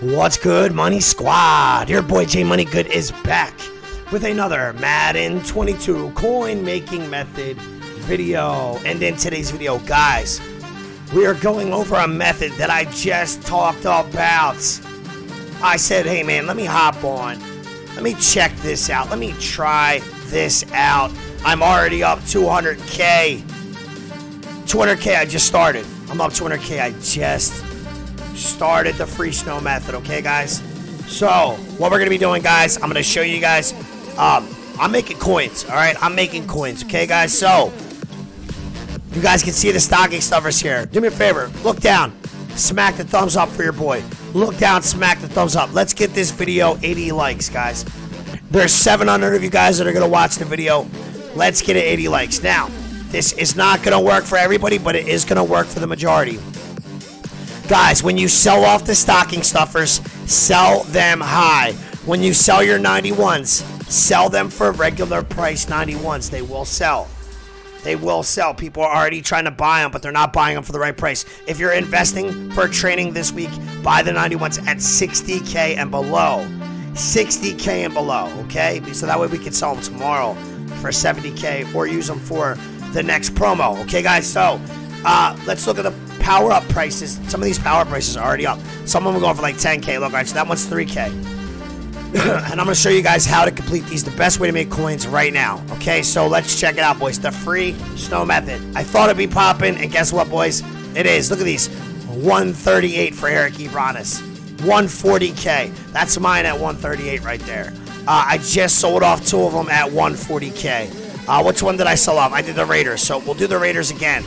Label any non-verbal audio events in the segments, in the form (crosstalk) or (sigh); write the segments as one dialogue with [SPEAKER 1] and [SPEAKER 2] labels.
[SPEAKER 1] What's good, Money Squad? Your boy J Money Good is back with another Madden 22 coin making method video. And in today's video, guys, we are going over a method that I just talked about. I said, hey man, let me hop on. Let me check this out. Let me try this out. I'm already up 200K. 200K, I just started. I'm up 200K. I just started the free snow method, okay, guys? So, what we're going to be doing, guys, I'm going to show you guys. Um, I'm making coins, all right? I'm making coins, okay, guys? So, you guys can see the stocking stuffers here. Do me a favor. Look down. Smack the thumbs up for your boy. Look down, smack the thumbs up. Let's get this video 80 likes, guys. There's 700 of you guys that are going to watch the video. Let's get it 80 likes. Now, this is not going to work for everybody, but it is going to work for the majority. Guys, when you sell off the stocking stuffers, sell them high. When you sell your 91s, sell them for regular price 91s. They will sell. They will sell. People are already trying to buy them, but they're not buying them for the right price. If you're investing for training this week, buy the 91s at 60K and below. 60K and below, okay? So that way we can sell them tomorrow for 70K or use them for the next promo, okay, guys? So uh, let's look at the power up prices. Some of these power prices are already up. Some of them are going for like 10k. Look, right, so that one's 3k. (coughs) and I'm going to show you guys how to complete these, the best way to make coins right now. Okay, so let's check it out, boys. The free snow method. I thought it'd be popping, and guess what, boys? It is. Look at these. 138 for Eric Ebronis. 140k. That's mine at 138 right there. Uh, I just sold off two of them at 140k. Uh, which one did I sell off? I did the Raiders, so we'll do the Raiders again.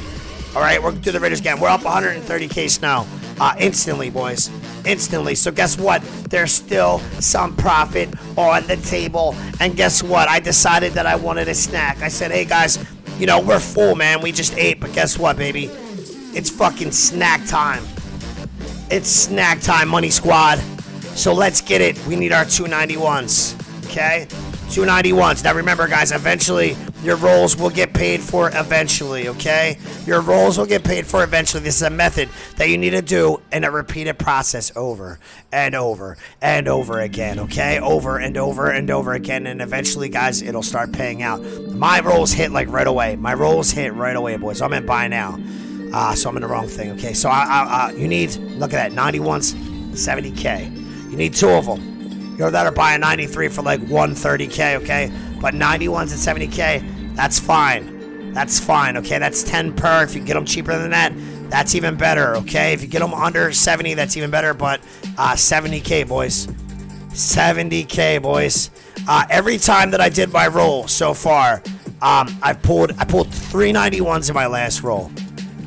[SPEAKER 1] All right, we're do the Raiders again. We're up 130k now, uh, instantly, boys. Instantly. So guess what? There's still some profit on the table. And guess what? I decided that I wanted a snack. I said, hey guys, you know we're full, man. We just ate, but guess what, baby? It's fucking snack time. It's snack time, Money Squad. So let's get it. We need our 291s. Okay? 291s. Now remember, guys, eventually your rolls will get paid for eventually, okay? Your rolls will get paid for eventually. This is a method that you need to do in a repeated process over and over and over again, okay? Over and over and over again. And eventually, guys, it'll start paying out. My rolls hit like right away. My rolls hit right away, boys. I'm in buy now. Uh, so I'm in the wrong thing, okay? So I, I, I, you need, look at that, 91s, 70K. You need two of them. You know, that are buying 93 for like 130K, okay? But 91s at 70K, that's fine. That's fine, okay? That's 10 per. If you get them cheaper than that, that's even better, okay? If you get them under 70, that's even better. But uh, 70K, boys. 70K, boys. Uh, every time that I did my roll so far, um, I pulled I pulled 391s in my last roll.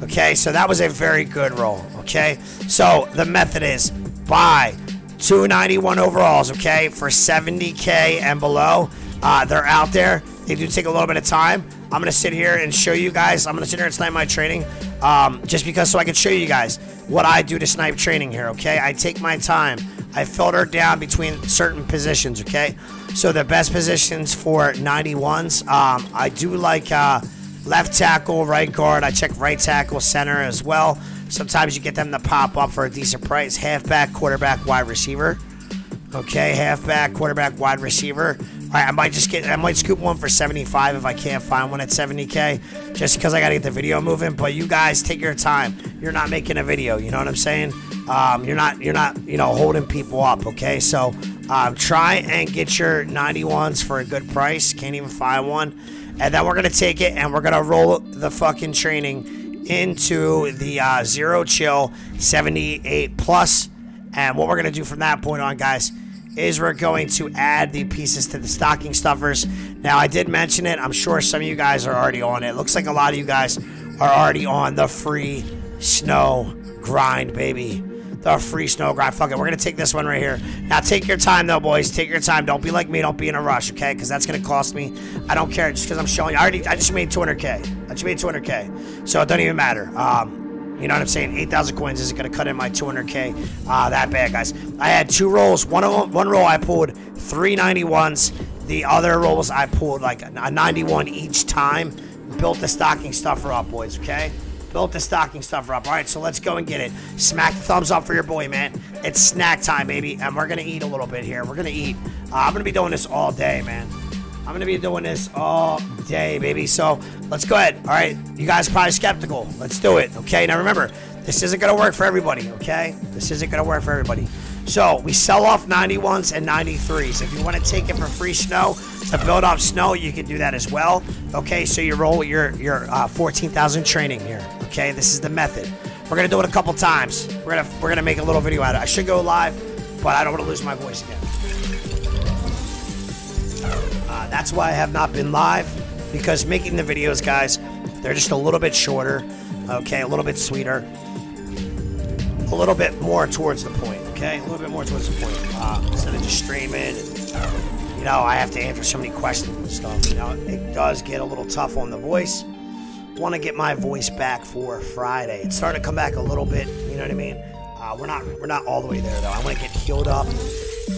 [SPEAKER 1] Okay, so that was a very good roll. Okay, so the method is buy 291 overalls, okay, for 70K and below. Uh, they're out there. They do take a little bit of time. I'm going to sit here and show you guys. I'm going to sit here and snipe my training um, just because so I can show you guys what I do to snipe training here, okay? I take my time. I filter down between certain positions, okay? So the best positions for 91s, um, I do like uh, left tackle, right guard. I check right tackle, center as well. Sometimes you get them to pop up for a decent price. Halfback, quarterback, wide receiver. Okay, halfback, quarterback, wide receiver. All right, I might just get, I might scoop one for 75 if I can't find one at 70k, just because I gotta get the video moving. But you guys take your time. You're not making a video. You know what I'm saying? Um, you're not, you're not, you know, holding people up. Okay, so um, try and get your 91s for a good price. Can't even find one, and then we're gonna take it and we're gonna roll the fucking training into the uh, zero chill 78 plus. And what we're going to do from that point on, guys, is we're going to add the pieces to the stocking stuffers. Now, I did mention it. I'm sure some of you guys are already on it. Looks like a lot of you guys are already on the free snow grind, baby the free snow grind. Fuck it, we're gonna take this one right here. Now take your time though, boys. Take your time. Don't be like me. Don't be in a rush, okay? Because that's gonna cost me. I don't care just because I'm showing. I already. I just made 200k. I just made 200k. So it doesn't even matter. Um, you know what I'm saying? 8,000 coins isn't gonna cut in my 200k. Uh, that bad, guys. I had two rolls. One one roll I pulled 391s. The other rolls I pulled like a 91 each time. Built the stocking stuffer up, boys. Okay. built the stocking stuffer up. All right, so let's go and get it. Smack the thumbs up for your boy, man. It's snack time, baby, and we're gonna eat a little bit here. We're gonna eat. Uh, I'm gonna be doing this all day, man. I'm gonna be doing this all day, baby. So let's go ahead. All right, you guys probably skeptical. Let's do it. Okay. Now remember, this isn't gonna work for everybody. Okay. This isn't gonna work for everybody. So we sell off 91s and 93s. If you want to take it for free snow to build up snow, you can do that as well. Okay. So you roll your your uh, 14,000 training here. Okay. This is the method. We're gonna do it a couple times. We're gonna we're gonna make a little video out of it. I should go live, but I don't want to lose my voice again. Uh, that's why I have not been live because making the videos, guys, they're just a little bit shorter, okay, a little bit sweeter, a little bit more towards the point, okay, a little bit more towards the point. Uh, instead of just streaming, you know, I have to answer so many questions and stuff. You know, it does get a little tough on the voice. Want to get my voice back for Friday. It's starting to come back a little bit. You know what I mean? Uh, we're not we're not all the way there though. I want to get healed up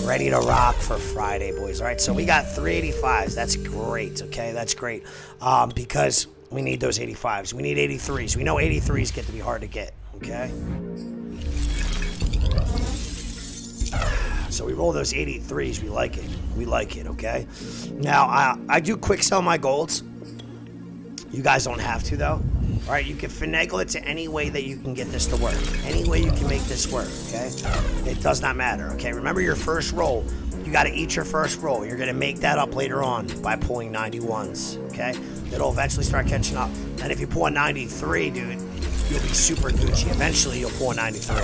[SPEAKER 1] ready to rock for Friday, boys. All right, so we got 385s. That's great, okay? That's great um, because we need those 85s. We need 83s. We know 83s get to be hard to get, okay? So we roll those 83s. We like it. We like it, okay? Now, I, I do quick sell my golds. You guys don't have to, though. All right, you can finagle it to any way that you can get this to work. Any way you can make this work, okay? It does not matter, okay? Remember your first roll. You got to eat your first roll. You're going to make that up later on by pulling 91s, okay? It'll eventually start catching up. And if you pull a 93, dude, you'll be super Gucci. Eventually, you'll pull a 93.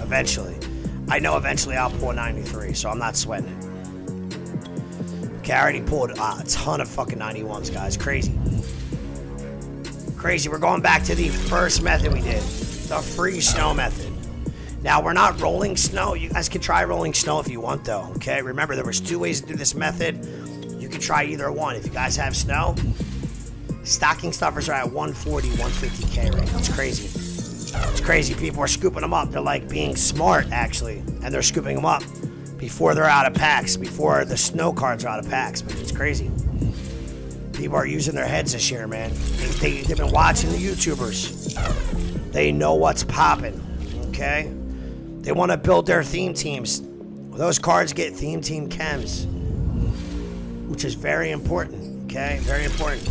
[SPEAKER 1] Eventually. I know eventually I'll pull a 93, so I'm not sweating it. Okay, I already pulled a ton of fucking 91s, guys. Crazy. Crazy. We're going back to the first method we did, the free snow method. Now we're not rolling snow. You guys can try rolling snow if you want, though. Okay. Remember, there was two ways to do this method. You can try either one. If you guys have snow, stocking stuffers are at 140, 150k right now. It's crazy. It's crazy. People are scooping them up. They're like being smart, actually, and they're scooping them up before they're out of packs, before the snow cards are out of packs. But it's crazy. People are using their heads this year, man. They, they, they've been watching the YouTubers. They know what's popping, okay? They want to build their theme teams. Those cards get theme team chems, which is very important, okay? Very important.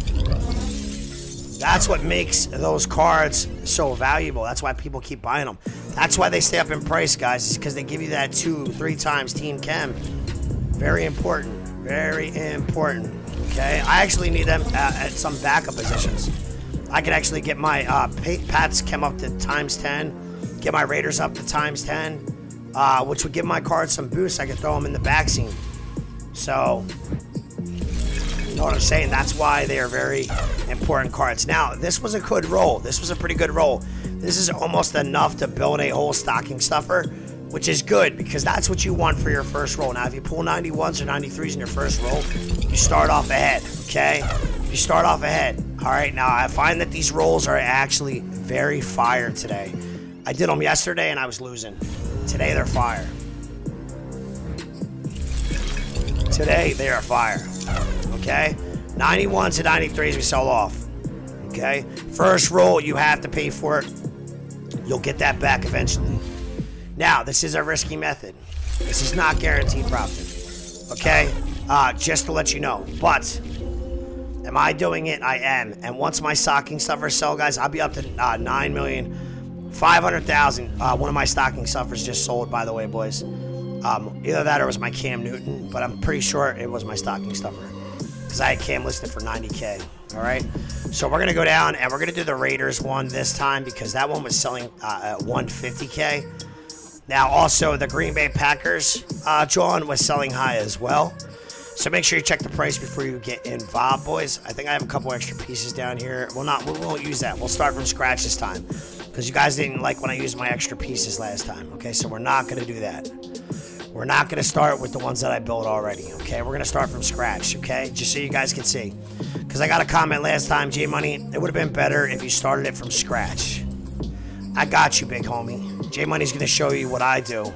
[SPEAKER 1] That's what makes those cards so valuable. That's why people keep buying them. That's why they stay up in price, guys, is because they give you that two, three times team chem. Very important. Very important. Okay, I actually need them at, at some backup positions. I could actually get my uh, Pats chem up to times 10, get my Raiders up to times 10, uh, which would give my cards some boost. I could throw them in the back scene. So, you know what I'm saying? That's why they are very important cards. Now, this was a good roll. This was a pretty good roll. This is almost enough to build a whole stocking stuffer which is good because that's what you want for your first roll. Now, if you pull 91s or 93s in your first roll, you start off ahead, okay? You start off ahead. All right, now I find that these rolls are actually very fire today. I did them yesterday and I was losing. Today they're fire. Today they are fire, okay? 91s and 93s we sell off, okay? First roll, you have to pay for it. You'll get that back eventually. Now, this is a risky method. This is not guaranteed profit. Okay? Uh, just to let you know. But, am I doing it? I am. And once my stocking stuffers sell, guys, I'll be up to uh, 9 million. 500,000. Uh, one of my stocking stuffers just sold, by the way, boys. Um, either that or it was my Cam Newton, but I'm pretty sure it was my stocking stuffer. Because I had Cam listed for 90K. All right. So we're going to go down and we're going to do the Raiders one this time because that one was selling uh, at 150K. Now, also, the Green Bay Packers, uh, John, was selling high as well. So make sure you check the price before you get involved, boys. I think I have a couple extra pieces down here. Well, not we won't use that. We'll start from scratch this time because you guys didn't like when I used my extra pieces last time. Okay, so we're not going to do that. We're not going to start with the ones that I built already. Okay, we're going to start from scratch. Okay, just so you guys can see. Because I got a comment last time, J Money. It would have been better if you started it from scratch. I got you, big homie. J Money's going to show you what I do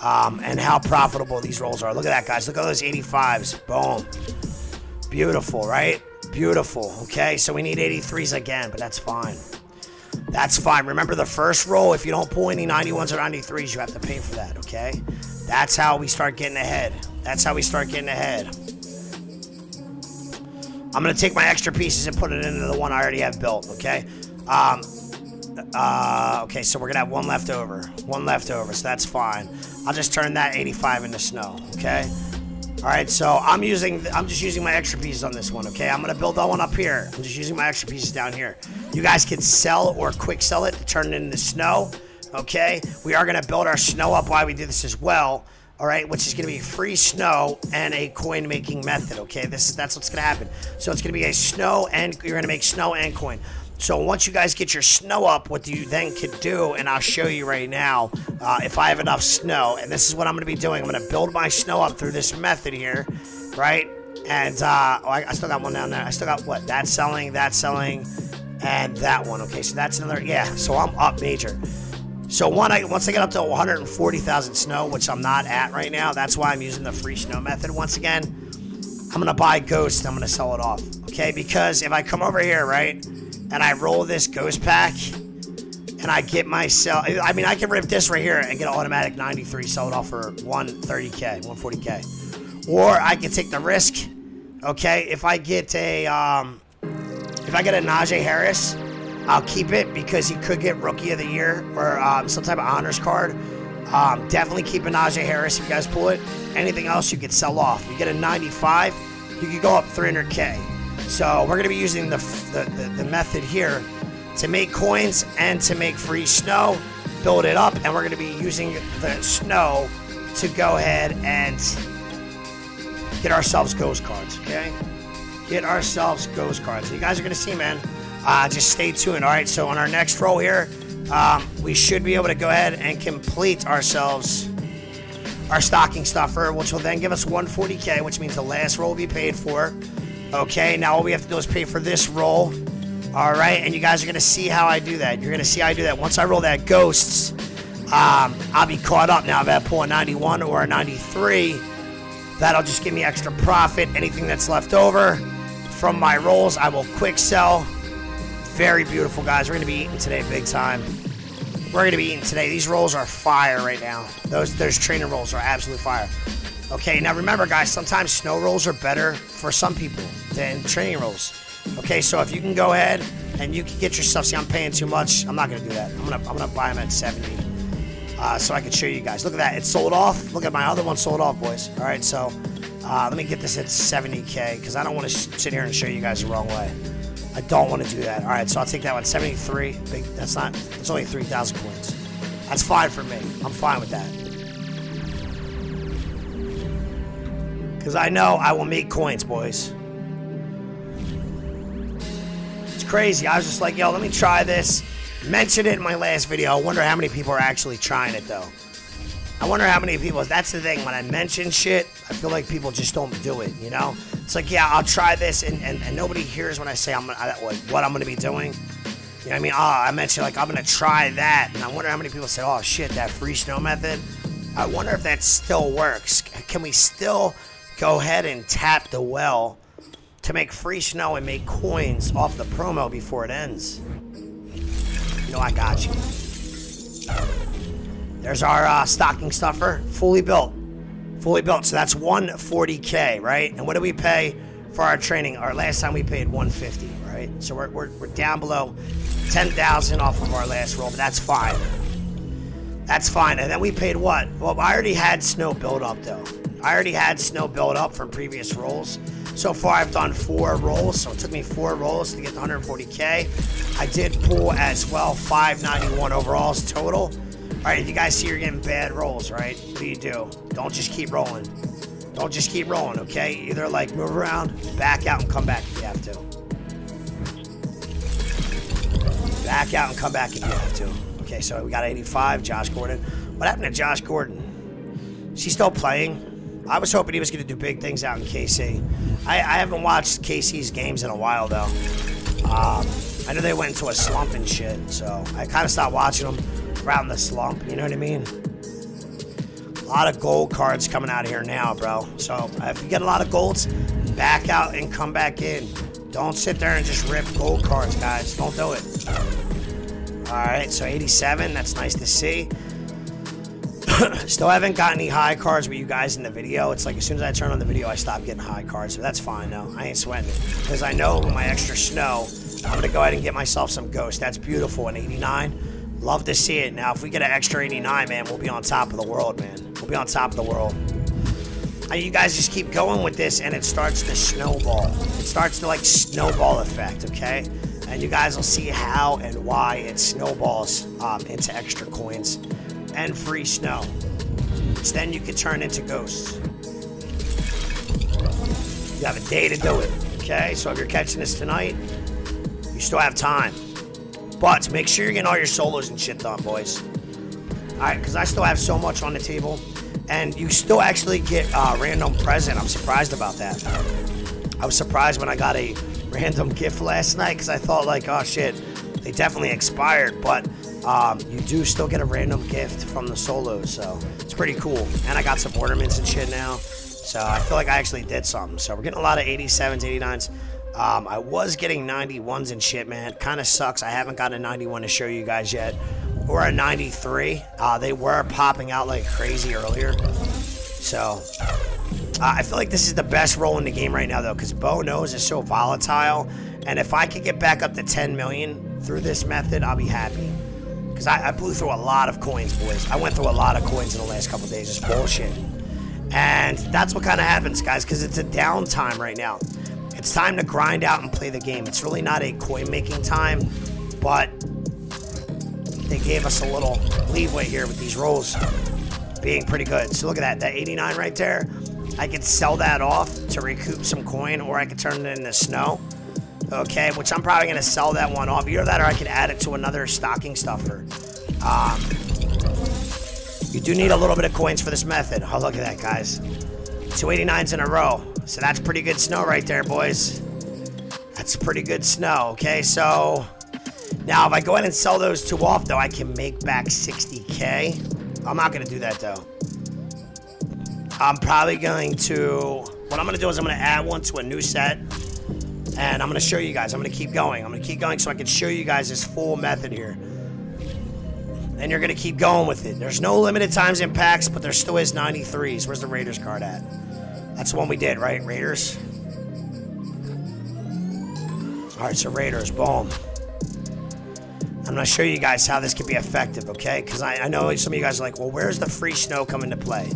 [SPEAKER 1] um, and how profitable these rolls are. Look at that, guys. Look at those 85s. Boom. Beautiful, right? Beautiful. Okay, so we need 83s again, but that's fine. That's fine. Remember the first roll, if you don't pull any 91s or 93s, you have to pay for that, okay? That's how we start getting ahead. That's how we start getting ahead. I'm going to take my extra pieces and put it into the one I already have built, okay? Um, uh, okay, so we're going to have one left over. One left over, so that's fine. I'll just turn that 85 into snow, okay? All right, so I'm using, I'm just using my extra pieces on this one, okay? I'm gonna build that one up here. I'm just using my extra pieces down here. You guys can sell or quick sell it to turn it into snow, okay? We are gonna build our snow up while we do this as well, all right? Which is gonna be free snow and a coin making method, okay? This is, that's what's gonna happen. So it's gonna be a snow and, you're gonna make snow and coin. So once you guys get your snow up, what you then could do, and I'll show you right now, uh, if I have enough snow, and this is what I'm going to be doing. I'm going to build my snow up through this method here, right? And uh, oh, I, I, still got one down there. I still got what? That selling, that selling, and that one. Okay, so that's another. Yeah, so I'm up major. So one, I, once I get up to 140,000 snow, which I'm not at right now, that's why I'm using the free snow method once again. I'm gonna buy Ghost. I'm gonna sell it off. Okay, because if I come over here, right? And I roll this ghost pack and I get myself I mean I can rip this right here and get an automatic 93 sell it off for 130k 140k or I can take the risk okay? If I get a um, if I get a Najee Harris I'll keep it because he could get rookie of the year or um, some type of honors card. Um, definitely keep a Najee Harris if you guys pull it. Anything else you could sell off. You get a 95 you could go up 300k so we're going to be using the, the, the, the method here to make coins and to make free snow, build it up, and we're going to be using the snow to go ahead and get ourselves ghost cards, okay? Get ourselves ghost cards. You guys are going to see, man. Uh, just stay tuned, all right? So on our next roll here, um, we should be able to go ahead and complete ourselves our stocking stuffer, which will then give us 140k, which means the last roll will be paid for. Okay, now all we have to do is pay for this roll. All right, and you guys are to see how I do that. You're to see how I do that. Once I roll that ghosts, um, I'll be caught up now. If I pull a 91 or a 93, that'll just give me extra profit. Anything that's left over from my rolls, I will quick sell. Very beautiful, guys. We're to be eating today big time. We're to be eating today. These rolls are fire right now. Those, those training rolls are absolute fire. Okay, now remember, guys, sometimes snow rolls are better for some people than training rolls. Okay, so if you can go ahead and you can get yourself, see, I'm paying too much. I'm not gonna do that. I'm gonna, I'm gonna buy them at 70, uh, so I can show you guys. Look at that, it's sold off. Look at my other one sold off, boys. All right, so uh, let me get this at 70k because I don't want to sit here and show you guys the wrong way. I don't want to do that. All right, so I'll take that one. 73. Big. That's not. It's only 3,000 coins. That's fine for me. I'm fine with that. Because I know I will make coins, boys. It's crazy. I was just like, yo, let me try this. Mentioned it in my last video. I wonder how many people are actually trying it, though. I wonder how many people. That's the thing. When I mention shit, I feel like people just don't do it, you know? It's like, yeah, I'll try this, and, and, and nobody hears when I say I'm I, what, I'm going to be doing. You know what I mean? Oh, I mentioned, like, I'm going to try that. And I wonder how many people say, oh, shit, that free snow method. I wonder if that still works. Can we still go ahead and tap the well to make free snow and make coins off the promo before it ends. You know I got you. There's our uh, stocking stuffer, fully built. Fully built. So that's 140k, right? And what do we pay for our training? Our last time we paid 150, right? So we're, we're, we're down below 10,000 off of our last roll, but that's fine. That's fine. And then we paid what? Well, I already had snow build up though. I already had snow build up from previous rolls. So far, I've done four rolls, so it took me four rolls to get to 140k. I did pull as well 591 overalls total. All right, if you guys see you're getting bad rolls, right? What do you do? Don't just keep rolling. Don't just keep rolling, okay? Either like move around, back out, and come back if you have to. Back out and come back if you have to. Okay, so we got 85, Josh Gordon. What happened to Josh Gordon? Is he still playing? I was hoping he was going to do big things out in KC. I, I haven't watched KC's games in a while, though. Um, I know they went into a slump and shit, so I kind of stopped watching them around the slump, you know what I mean? A lot of gold cards coming out of here now, bro. So if you get a lot of golds, back out and come back in. Don't sit there and just rip gold cards, guys. Don't do it. Alright, so 87, that's nice to see. (coughs) Still haven't got any high cards with you guys in the video. It's like as soon as I turn on the video, I stop getting high cards. So that's fine, though. I ain't sweating it. Because I know with my extra snow, I'm going to go ahead and get myself some ghosts. That's beautiful. An 89. Love to see it. Now, if we get an extra 89, man, we'll be on top of the world, man. We'll be on top of the world. You guys just keep going with this, and it starts to snowball. It starts to, like, snowball effect, okay? And you guys will see how and why it snowballs um, into extra coins and free snow. Which then you can turn into ghosts. You have a day to do it, okay? So if you're catching this tonight, you still have time. But make sure you're getting all your solos and shit done, boys. Alright, because I still have so much on the table. And you still actually get a random present. I'm surprised about that. I was surprised when I got a random gift last night because I thought like, oh shit, they definitely expired. But um, you do still get a random gift from the solos, so it's pretty cool. And I got some ornaments and shit now. So I feel like I actually did something. So we're getting a lot of 87s, 89s. Um, I was getting 91s and shit, man. Kind of sucks. I haven't got a 91 to show you guys yet. Or a 93. Uh, they were popping out like crazy earlier. So, uh, I feel like this is the best roll in the game right now, though, because Bo knows is so volatile. And if I could get back up to 10 million through this method, I'll be happy. Because I, I, blew through a lot of coins, boys. I went through a lot of coins in the last couple days. It's bullshit. And that's what kind of happens, guys, because it's a downtime right now. It's time to grind out and play the game. It's really not a coin making time, but they gave us a little leeway here with these rolls being pretty good. So look at that, that 89 right there. I could sell that off to recoup some coin, or I could turn it into snow. Okay, which I'm probably going to sell that one off. Either that or I can add it to another stocking stuffer. Um, you do need a little bit of coins for this method. Oh, look at that, guys. 289s in a row. So that's pretty good snow right there, boys. That's pretty good snow, okay? So now if I go ahead and sell those two off, though, I can make back 60k. I'm not going to do that, though. I'm probably going to... What I'm going to do is I'm going to add one to a new set. And I'm to show you guys. I'm to keep going. I'm to keep going so I can show you guys this full method here. And you're to keep going with it. There's no limited times in packs, but there still is 93s. Where's the Raiders card at? That's the one we did, right? Raiders? Alright, so Raiders, boom. I'm to show you guys how this can be effective, okay? Because I, I know some of you guys are like, well, where's the free snow come into play?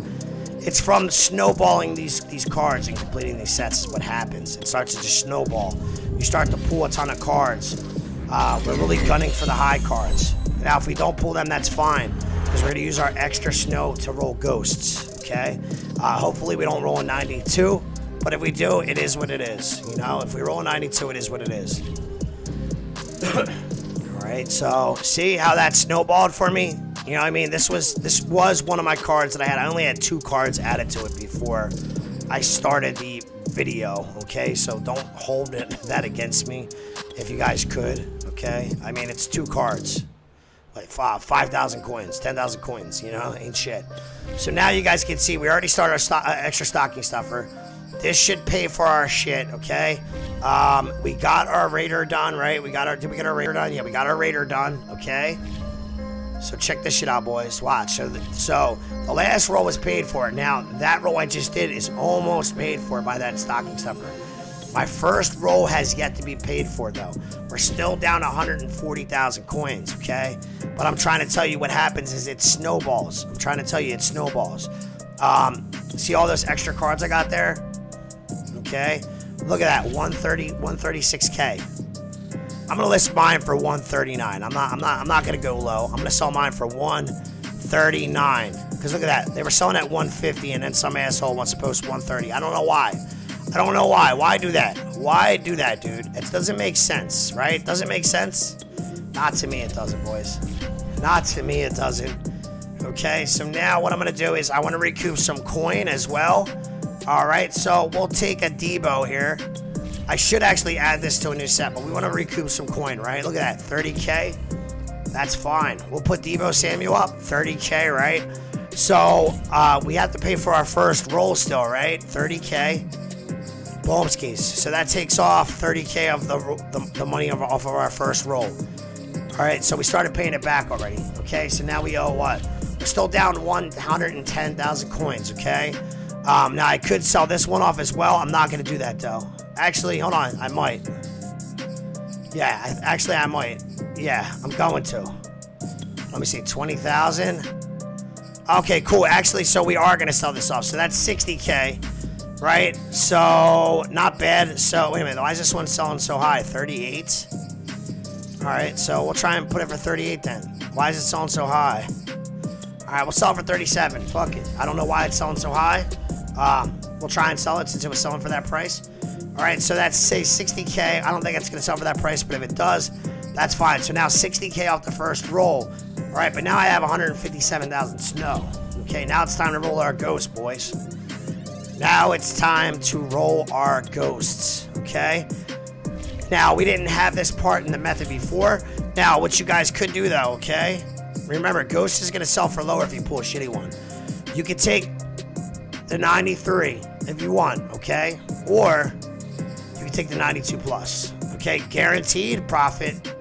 [SPEAKER 1] It's from snowballing these, these cards and completing these sets is what happens. It starts to just snowball. You start to pull a ton of cards. Uh, we're really gunning for the high cards. Now, if we don't pull them, that's fine. Because we're to use our extra snow to roll ghosts, okay? Uh, hopefully we don't roll a 92, but if we do, it is what it is. You know, if we roll a 92, it is what it is. (coughs) All right, so see how that snowballed for me? You know I mean? This was this was one of my cards that I had. I only had two cards added to it before I started the video, okay? So don't hold it, (laughs) that against me if you guys could, okay? I mean, it's two cards like 5,000 coins, 10,000 coins, you know, ain't shit. So now you guys can see we already started our stock, uh, extra stocking stuffer. This should pay for our shit, okay? Um, we got our raider done, right? We got our, did we get our raider done? Yeah, we got our raider done, okay? So check this shit out, boys. Watch. So, the, so the last roll was paid for. Now, that roll I just did is almost paid for by that stocking stuffer. My first roll has yet to be paid for, though. We're still down 140,000 coins, okay? But I'm trying to tell you what happens is it snowballs. I'm trying to tell you it snowballs. Um, see all those extra cards I got there? Okay? Look at that, 130, 136k. I'm gonna list mine for 139. I'm not, I'm not, I'm not gonna go low. I'm gonna sell mine for 139. Cause look at that, they were selling at 150, and then some asshole wants to post 130. I don't know why. I don't know why. Why do that? Why do that, dude? It doesn't make sense, right? Doesn't make sense? Not to me, it doesn't, boys. Not to me, it doesn't. Okay, so now what I'm to do is I want to recoup some coin as well. All right, so we'll take a Deebo here. I should actually add this to a new set, but we want to recoup some coin, right? Look at that, 30K. That's fine. We'll put Deebo Samuel up, 30K, right? So uh, we have to pay for our first roll still, right? 30K. Boomskis. So that takes off 30k of the, the, the money of, off of our first roll. All right, so we started paying it back already. Okay, so now we owe what? We're still down 110,000 coins. Okay. Um, now I could sell this one off as well. I'm not gonna do that though. Actually, hold on. I might. Yeah, I, actually I might. Yeah, I'm going to. Let me see, 20,000. Okay, cool. Actually, so we are gonna sell this off. So that's 60k right? So, not bad. So, wait a minute. Why is this one selling so high? 38? All right, so we'll try and put it for 38 then. Why is it selling so high? All right, we'll sell for 37. Fuck it. I don't know why it's selling so high. Um, we'll try and sell it since it was selling for that price. All right, so that's, say, 60K. I don't think it's going to sell for that price, but if it does, that's fine. So now 60K off the first roll. All right, but now I have 157,000 snow. Okay, now it's time to roll our ghosts, boys. Now it's time to roll our ghosts, okay? Now, we didn't have this part in the method before. Now, what you guys could do, though, okay? Remember, ghost is to sell for lower if you pull a shitty one. You could take the 93 if you want, okay? Or you take the 92 plus, okay? Guaranteed profit,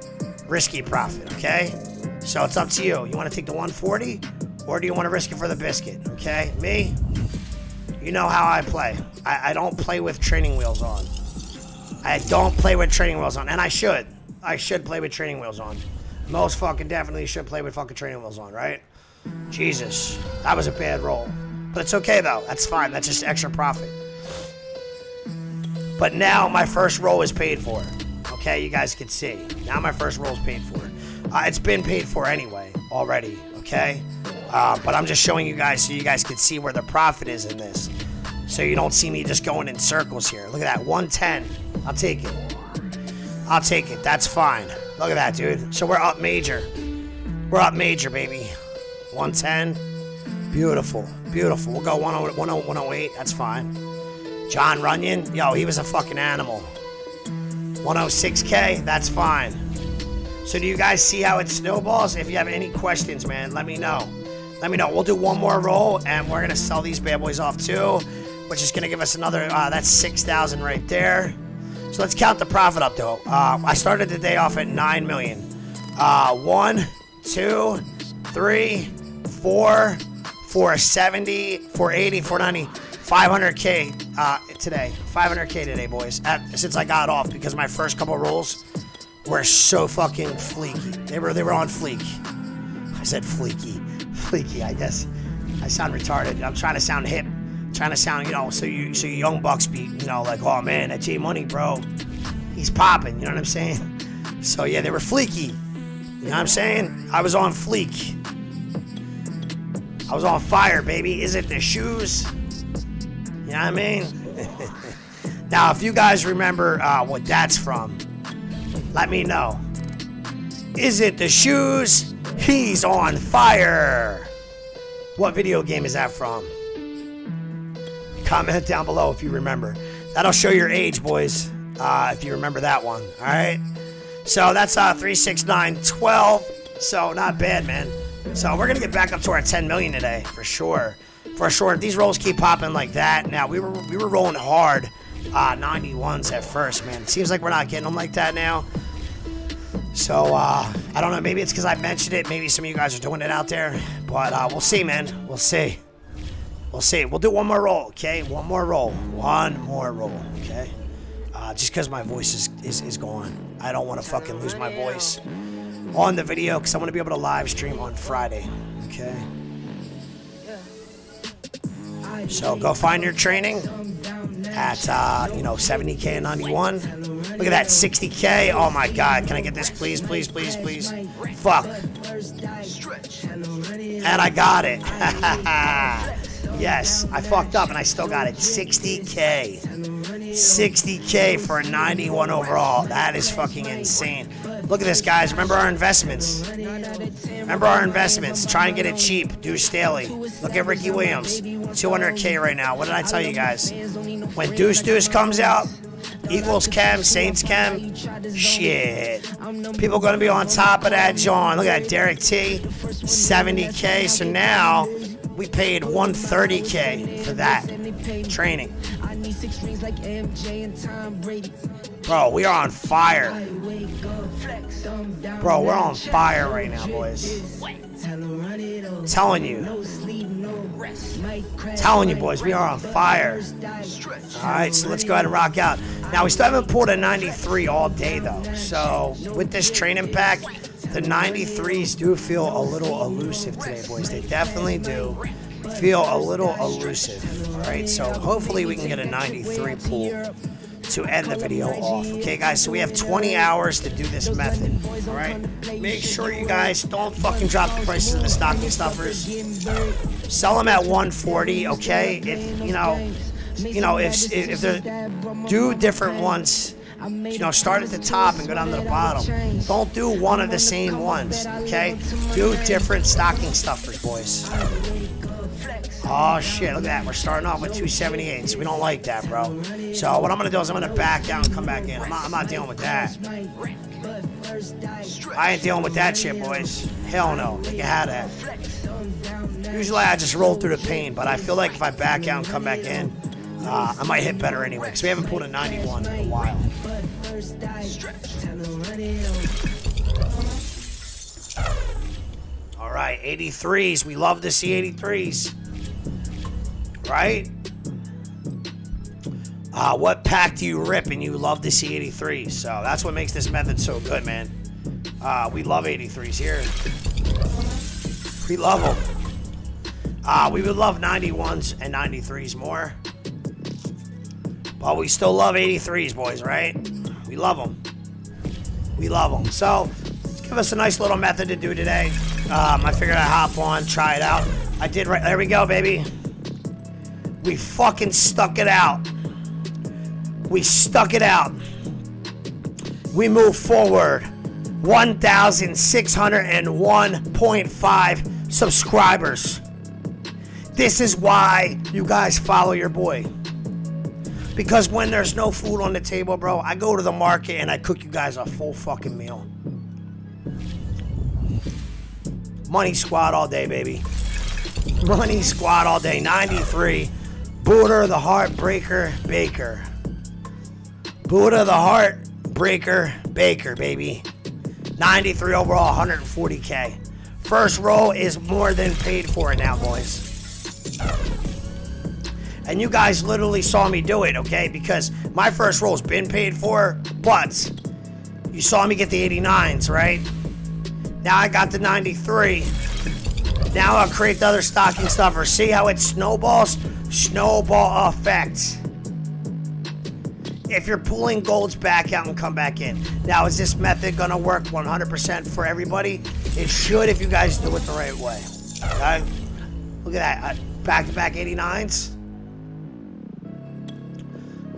[SPEAKER 1] risky profit, okay? So it's up to you. You want to take the 140 or do you want to risk it for the biscuit, okay? Me, you know how I play. I, I don't play with training wheels on. I don't play with training wheels on, and I should. I should play with training wheels on. Most fucking definitely should play with fucking training wheels on, right? Jesus, that was a bad roll. But it's okay though. That's fine. That's just extra profit. But now my first roll is paid for. Okay, you guys can see. Now my first roll is paid for. Uh, it's been paid for anyway already. Okay. Uh, but I'm just showing you guys so you guys can see where the profit is in this. So you don't see me just going in circles here. Look at that, 110. I'll take it. I'll take it. That's fine. Look at that, dude. So we're up major. We're up major, baby. 110. Beautiful. Beautiful. We'll go 108. That's fine. Jon Runyon, Yo, he was a fucking animal. 106K. That's fine. So do you guys see how it snowballs? If you have any questions, man, let me know let me know. We'll do one more roll, and we're going to sell these bad boys off too, which is going to give us another, uh, that's 6000 right there. So let's count the profit up, though. Uh, I started the day off at 9 million. Uh, 1, 2, 3, 4, 470, 480, 490, 500K uh, today. 500K today, boys. At, since I got off, because my first couple rolls were so fucking fleeky. They were, they were on fleek. I said fleeky fleeky, I guess. I sound retarded. I'm trying to sound hip, trying to sound, you know, so you so you young bucks be, you know, like, oh man, that J Money, bro, he's popping. You know what I'm saying? (laughs) So yeah, they were fleeky. You know what I'm saying? I was on fleek. I was on fire, baby. Is it the shoes? You know what I mean? (laughs) now, if you guys remember uh, what that's from, let me know. Is it the shoes? He's on fire! What video game is that from? Comment down below if you remember. That'll show your age, boys, uh, if you remember that one. All right? So that's uh, 36912. So not bad, man. So we're gonna get back up to our 10 million today for sure. For sure. These rolls keep popping like that. Now we were we were rolling hard uh, 91s at first, man. It seems like we're not getting them like that now. So, uh, I don't know. Maybe it's because I mentioned it. Maybe some of you guys are doing it out there. But uh, we'll see, man. We'll see. We'll see. We'll do one more roll, okay? One more roll. One more roll, okay? Uh, just because my voice is, is, is gone. I don't want to fucking lose my voice on the video because I want to be able to live stream on Friday, okay? So go find your training at, uh, you know, 70K and 91. Look at that, 60K. Oh my God. Can I get this, please, please, please, please? Fuck. And I got it. (laughs) yes, I fucked up and I still got it. 60K. 60K for a 91 overall. That is fucking insane. Look at this, guys. Remember our investments. Remember our investments. Try and get it cheap. Deuce Staley. Look at Ricky Williams. 200K right now. What did I tell you guys? When Deuce Deuce comes out, Eagles cam, Saints cam. Shit. People to be on top of that, John. Look at that, Derek T. 70K. So now we paid 130K for that training. Bro, we are on fire. Bro, we're on fire right now, boys. Telling you. Telling you, boys, we are on fire. All right, so let's go ahead and rock out. Now, we still haven't pulled a 93 all day, though. So, with this training pack, the 93s do feel a little elusive today, boys. They definitely do feel a little elusive. All right, so hopefully we can get a 93 pull to end the video off. Okay, guys, so we have 20 hours to do this method. All right, make sure you guys don't fucking drop the prices of the stocking stuffers. Sell them at 140. Okay, if you know, you know, if if they do different ones. You know, start at the top and go down to the bottom. Don't do one of the same ones, okay? Do different stocking stuffers, boys. Oh shit, look at that. We're starting off with 278, so We don't like that, bro. So what I'm gonna do is I'm gonna back down and come back in. I'm not, I'm not dealing with that. I ain't dealing with that shit, boys. Hell no. You had that. Usually I just roll through the pain, but I feel like if I back out and come back in, uh, I might hit better anyway, because we haven't pulled a 91 in a while. All right, 83s. We love to see 83s right? Uh, what pack do you rip and you love to see 83s? So that's what makes this method so good, man. Uh, we love 83s here. We love them. Uh, we would love 91s and 93s more. But we still love 83s, boys, right? We love them. We love them. So, let's give us a nice little method to do today. Um, I figured I'd hop on, try it out. I did right. There we go, baby. We fucking stuck it out. We stuck it out. We move forward. 1,601.5 subscribers. This is why you guys follow your boy. Because when there's no food on the table, bro, I go to the market and I cook you guys a full fucking meal. Money squad all day, baby. Money squad all day. 93. Budda the Heartbreaker Baker. Budda the Heartbreaker Baker, baby. 93 overall, 140k. First roll is more than paid for now, boys. And you guys literally saw me do it, okay? Because my first roll's been paid for, but you saw me get the 89s, right? Now I got the 93. Now I'll create the other stocking stuffer. See how it snowballs? Snowball effect. If you're pulling golds back out and come back in. Now, is this method gonna work 100% for everybody? It should if you guys do it the right way. Okay? Look at that. Uh, back to back 89s.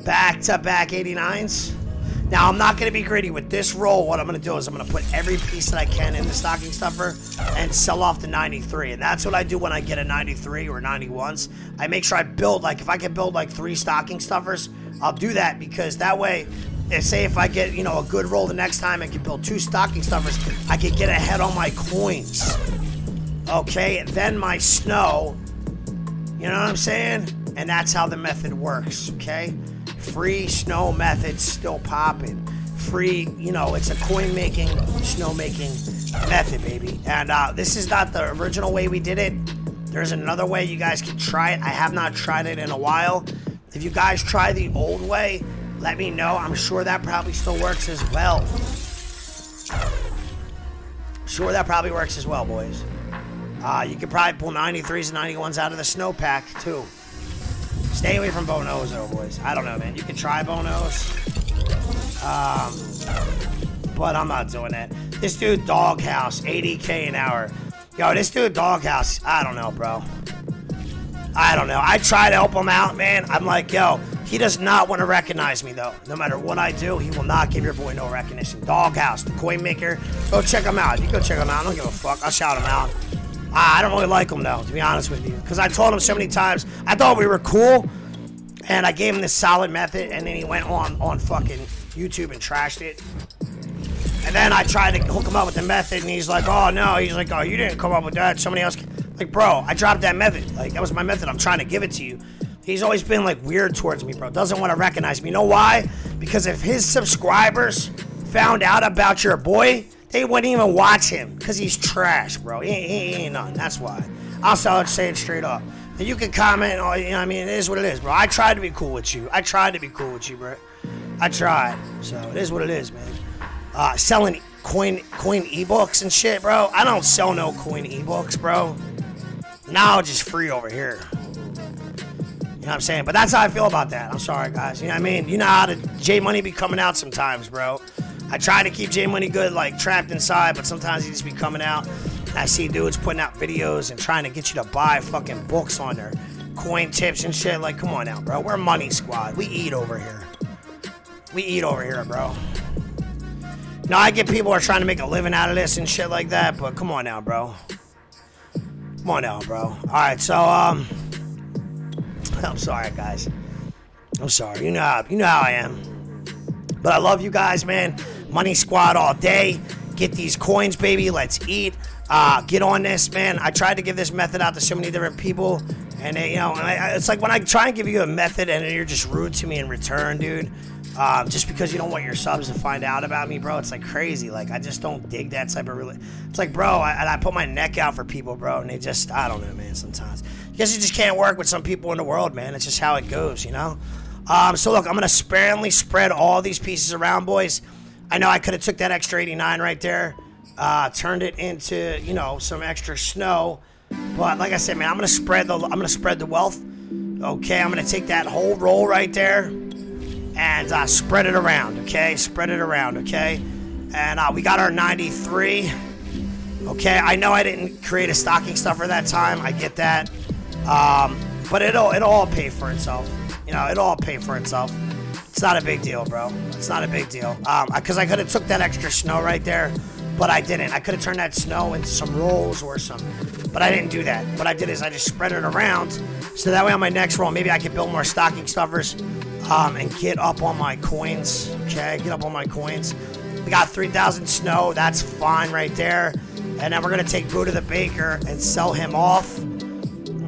[SPEAKER 1] Back to back 89s. Now, I'm not going to be greedy with this roll. What I'm going to do is I'm going to put every piece that I can in the stocking stuffer and sell off the 93. And that's what I do when I get a 93 or 91s. I make sure I build, like, if I can build, like, three stocking stuffers, I'll do that because that way, if, say if I get, you know, a good roll the next time, I can build two stocking stuffers, I can get ahead on my coins. Okay, and then my snow, you know what I'm saying? And that's how the method works, okay? Free snow method still popping. Free, you know, it's a coin making, snow making method, baby. And uh, this is not the original way we did it. There's another way you guys can try it. I have not tried it in a while. If you guys try the old way, let me know. I'm sure that probably still works as well. Sure, that probably works as well, boys. Uh, you could probably pull 93s and 91s out of the snowpack, too. Stay away from Bonos, though, boys. I don't know, man. You can try Bonos. Um, but I'm not doing that. This dude, Doghouse, 80k an hour. Yo, this dude, Doghouse, I don't know, bro. I don't know. I try to help him out, man. I'm like, yo, he does not want to recognize me, though. No matter what I do, he will not give your boy no recognition. Doghouse, the coin maker. Go check him out. You go check him out. I don't give a fuck. I'll shout him out. Ah, I don't really like him though, to be honest with you, because I told him so many times I thought we were cool, and I gave him this solid method, and then he went on on fucking YouTube and trashed it. And then I tried to hook him up with the method, and he's like, "Oh no," he's like, "Oh, you didn't come up with that. Somebody else." Like, bro, I dropped that method. Like that was my method. I'm trying to give it to you. He's always been like weird towards me, bro. Doesn't want to recognize me. You know why? Because if his subscribers found out about your boy, they wouldn't even watch him because he's trash, bro. He, he, ain't none. That's why. I'll say it straight up. And you can comment, or, you know, I mean, it is what it is, bro. I tried to be cool with you. I tried to be cool with you, bro. I tried. So it is what it is, man. Uh, selling coin coin ebooks and shit, bro. I don't sell no coin ebooks, bro. Knowledge is free over here. You know what I'm saying? But that's how I feel about that. I'm sorry, guys. You know what I mean? You know how the J Money be coming out sometimes, bro. I try to keep J Money good, like trapped inside, but sometimes he just be coming out. I see dudes putting out videos and trying to get you to buy fucking books on their coin tips and shit. Like, come on now, bro. We're Money Squad. We eat over here. We eat over here, bro. Now, I get people are trying to make a living out of this and shit like that, but come on now, bro. Come on now, bro. All right, so, um... I'm sorry, guys. I'm sorry. You know how, you know how I am. But I love you guys, man. Money Squad all day. Get these coins, baby. Let's eat. Uh, get on this, man. I tried to give this method out to so many different people, and they, you know, I, it's like when I try and give you a method and you're just rude to me in return, dude. Um, just because you don't want your subs to find out about me, bro. It's like crazy. Like I just don't dig that type of really. It's like, bro, I, I put my neck out for people, bro, and they just, I don't know, man. Sometimes, I guess you just can't work with some people in the world, man. It's just how it goes, you know. Um, so look, I'm gonna sparingly spread all these pieces around, boys. I know I could have took that extra 89 right there, uh, turned it into, you know, some extra snow. But like I said, man, I'm gonna spread the, I'm gonna spread the wealth. Okay, I'm gonna take that whole roll right there and uh, spread it around, okay? Spread it around, okay? And uh, we got our 93. Okay, I know I didn't create a stocking stuffer that time. I get that. Um, but it'll it'll all pay for itself. You know, it'll all pay for itself. It's not a big deal, bro. It's not a big deal. Um, because I could have took that extra snow right there, but I didn't. I could have turned that snow into some rolls or some, but I didn't do that. What I did is I just spread it around, so that way on my next roll, maybe I could build more stocking stuffers um, and get up on my coins. Okay, get up on my coins. We got 3,000 snow. That's fine right there. And then we're to take Budda the Baker and sell him off.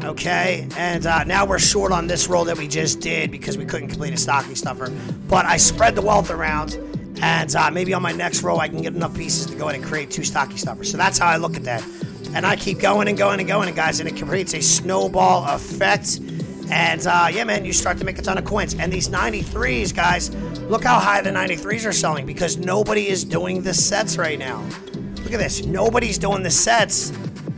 [SPEAKER 1] Okay, and uh, now we're short on this roll that we just did because we couldn't complete a stocking stuffer. But I spread the wealth around, and uh, maybe on my next roll I can get enough pieces to go in and create two stocking stuffers. So that's how I look at that. And I keep going and going and going, and guys, and it creates a snowball effect. And uh, yeah, man, you start to make a ton of coins. And these 93s, guys, look how high the 93s are selling because nobody is doing the sets right now. Look at this. Nobody's doing the sets.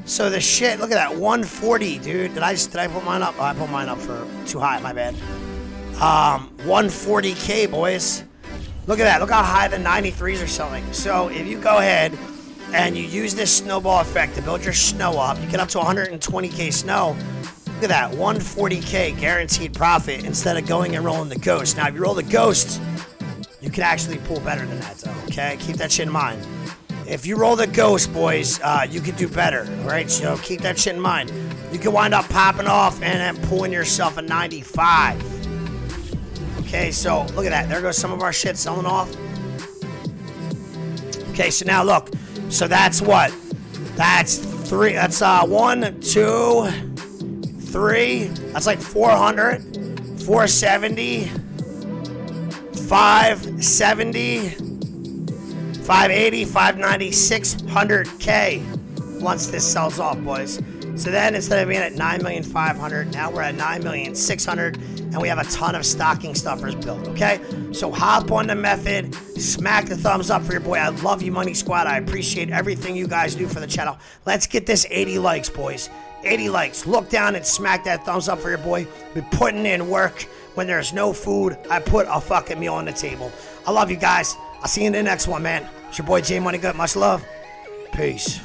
[SPEAKER 1] So the shit, look at that, 140, dude. Did I did I put mine up? Oh, I put mine up for too high. My bad. Um, 140k, boys. Look at that. Look how high the 93s are selling. So if you go ahead and you use this snowball effect to build your snow up, you get up to 120k snow. Look at that, 140k guaranteed profit instead of going and rolling the ghost. Now, if you roll the ghost, you can actually pull better than that, though. Okay, keep that shit in mind. If you roll the ghost, boys, uh, you can do better. Right, so keep that shit in mind. You can wind up popping off and then pulling yourself a 95. Okay, so look at that. There goes some of our shit selling off. Okay, so now look. So that's what? That's three. That's uh one, two three. That's like 400, 470, 570, 580, 590, 600K once this sells off, boys. So then instead of being at 9,500, now we're at 9,600 and we have a ton of stocking stuffers built, okay? So hop on the method, smack the thumbs up for your boy. I love you, Money Squad. I appreciate everything you guys do for the channel. Let's get this 80 likes, boys. 80 likes. Look down and smack that thumbs up for your boy. We're putting in work. When there's no food, I put a fucking meal on the table. I love you guys. I'll see you in the next one, man. It's your boy J Money Good. Much love. Peace.